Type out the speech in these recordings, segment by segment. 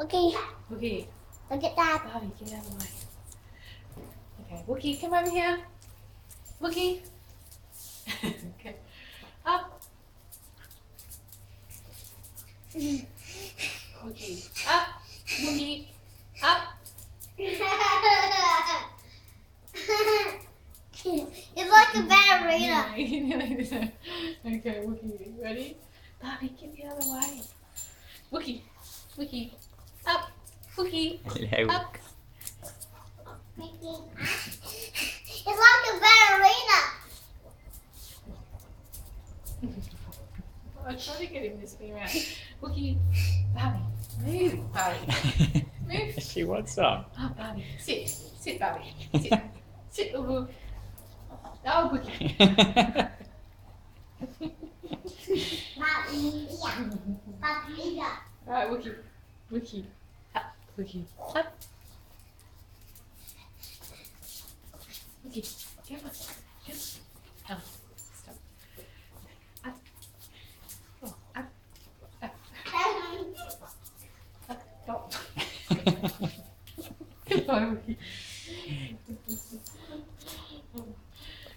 Okay, Wookie, look at that. Bobby, get out of the way. Okay, Wookie, come over here. Wookie. okay. Up. Wookie. Up. Wookie. Up. it's like a ballerina. okay, Wookie, ready? Bobby, get the other way. Wookie. Wookie. Up. Wookie. Hello. Up. It's like a ballerina. I tried to get him to spin around. Wookie. Bobby. Move, Bobby. Move. she wants some. Ah, oh, Bobby. Sit. Sit, Bobby. Sit. Sit. Oh, oh Wookie. Ballerina. Alright, Wookie. Wookie. Up. Wookie. Up. Wookie. Come on. Come on. Oh, stop. Up. Oh, up. Up. Up. Stop. Goodbye, Wookie.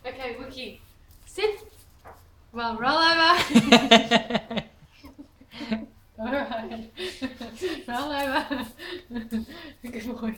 okay, Wookie. Sit. Well, roll over. hebben. Eh, ik heb goed